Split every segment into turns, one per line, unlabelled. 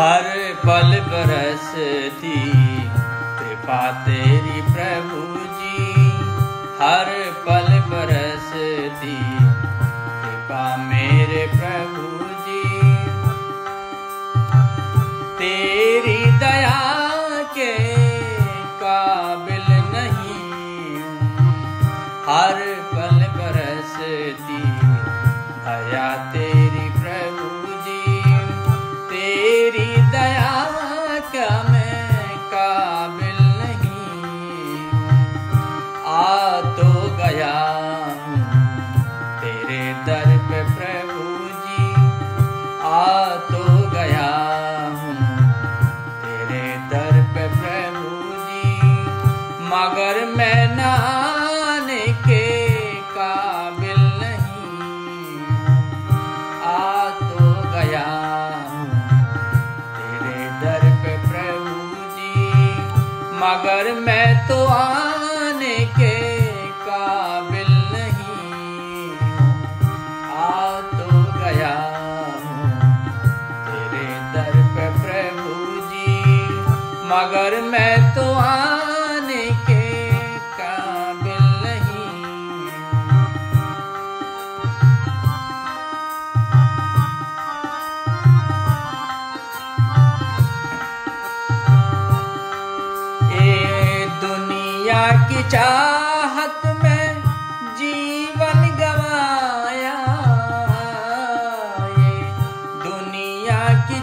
हर पल बरसती कृपा तेरी प्रभु जी। हर पल बरसती कृपा मेरे प्रभु पर मैं तो आने के काबिल नहीं। ए दुनिया की चाहत में जीवन गवाया। दुनिया की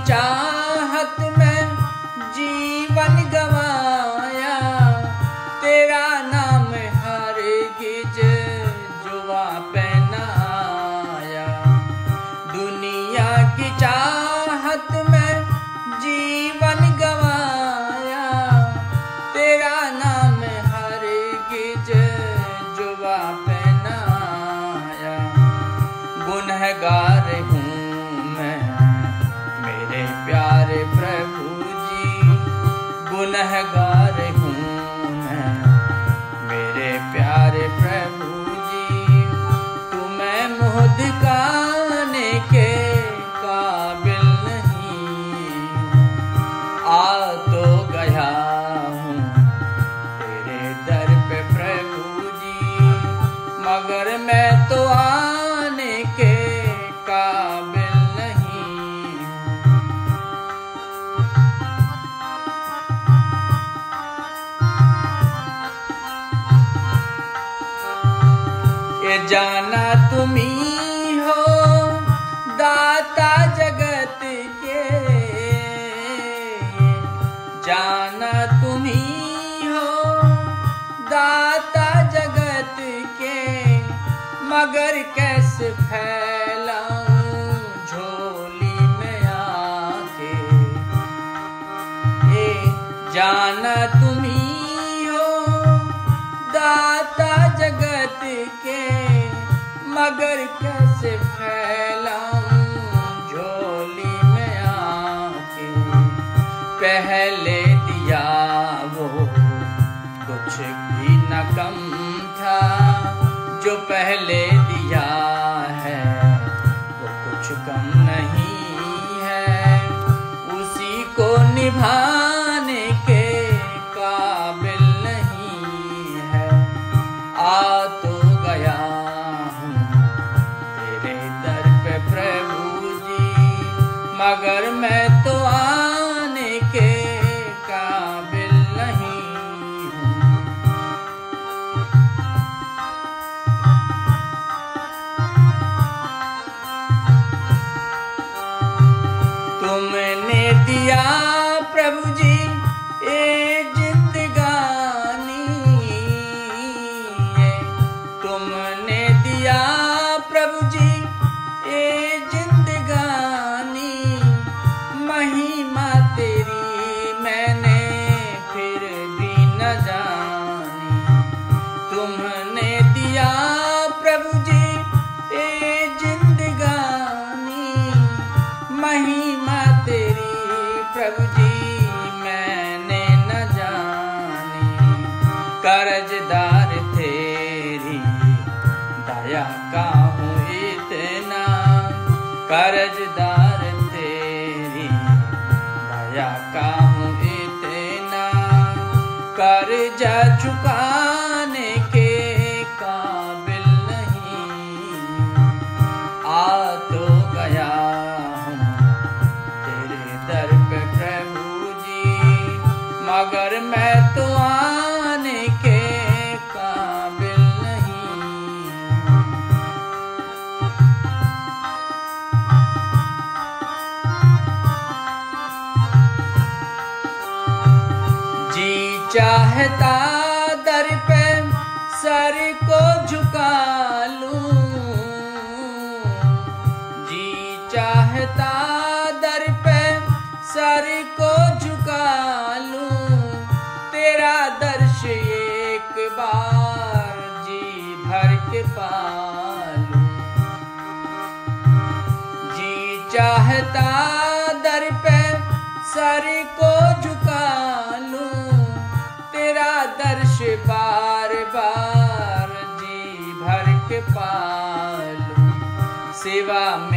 जाना तुम्ही हो दाता जगत के। जाना तुम्ही हो, दाता जगत के। मगर कैसे फैलाऊं झोली में आके? ए, जाना सागर कैसे फैलाऊं, झोली में आके। पहले दिया वो कुछ भी न कम था, जो पहले दिया है, वो कुछ कम नहीं है। उसी को निभा woman या काम इतना। कर्जदार तेरी। भया काम इतना। कर्जा चुक चाहता दर पे सर को झुका लूँ। जी चाहता दर पे सर को झुका लूँ। तेरा दर्श एक बार जी भर के पालूं जी चाहता दर पे सर को झुका बार बार जी भर के पाल। सेवा मेरे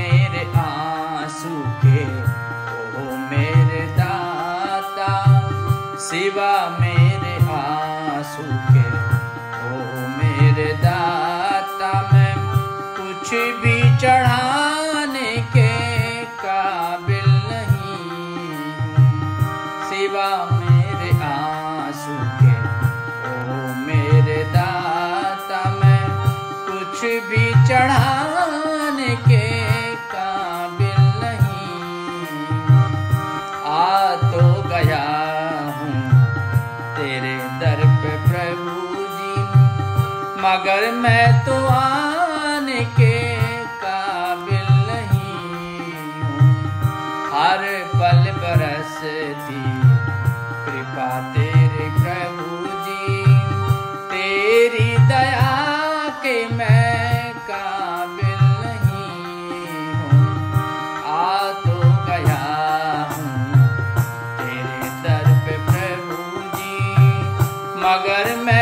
भी चढ़ाने के काबिल नहीं। आ तो गया हूँ तेरे दर पे प्रभु जी। मगर मैं तो आने Spider-Man.